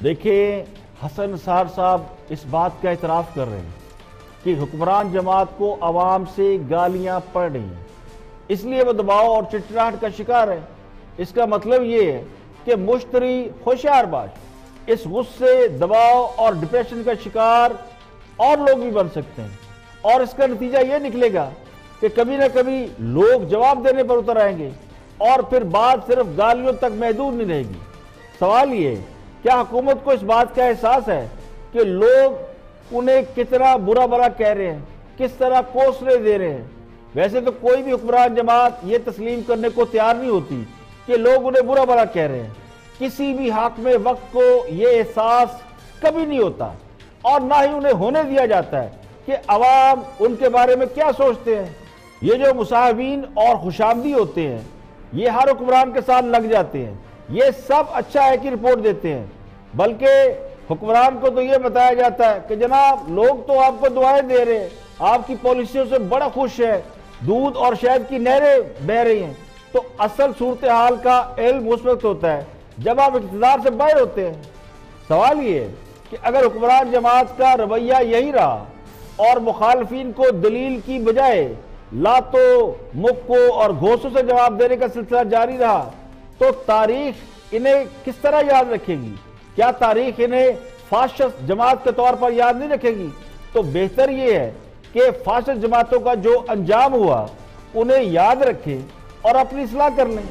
देखिए, हसन सार साहब इस बात का इतराफ़ कर रहे हैं कि हुक्मरान जमात को आवाम से गालियाँ पड़ रही हैं। इसलिए वो दबाव और चिटचिटाहट का शिकार है। इसका मतलब ये है कि मुश्तरी होशियारबाज इस गुस्से, दबाव और डिप्रेशन का शिकार और लोग भी बन सकते हैं। और इसका नतीजा ये निकलेगा कि कभी ना कभी लोग जवाब देने पर उतर आएँगे और फिर बात सिर्फ़ गालियों तक महदूद नहीं रहेगी। सवाल ये क्या हुकूमत को इस बात का एहसास है कि लोग उन्हें कितना बुरा बुरा कह रहे हैं, किस तरह कोसले दे रहे हैं? वैसे तो कोई भी हुक्मरान जमात ये तस्लीम करने को तैयार नहीं होती कि लोग उन्हें बुरा बुरा कह रहे हैं। किसी भी हाक में वक्त को ये एहसास कभी नहीं होता और ना ही उन्हें होने दिया जाता है कि अवाम उनके बारे में क्या सोचते हैं। ये जो मुसाहबीन और खुशामदी होते हैं, ये हर हुक्मरान के साथ लग जाते हैं। ये सब अच्छा है कि रिपोर्ट देते हैं, बल्कि हुक्मरान को तो ये बताया जाता है कि जनाब, लोग तो आपको दुआएँ दे रहे हैं, आपकी पॉलिसियों से बड़ा खुश है, दूध और शहद की नहरें बह रही हैं। तो असल सूरत हाल का इल्म उस वक्त होता है, जब आप इकतदार से बाहर होते हैं। सवाल ये कि अगर हुक्मरान जमात का रवैया यही रहा, और मुखालफी को दलील की बजाय लातों, मुक्को और घोषों से जवाब देने का सिलसिला जारी रहा तो तारीख इन्हें किस तरह याद रखेगी? क्या तारीख इन्हें फाशस जमात के तौर पर याद नहीं रखेगी? तो बेहतर यह है कि फाशस जमातों का जो अंजाम हुआ, उन्हें याद रखें और अपनी सलाह कर लें।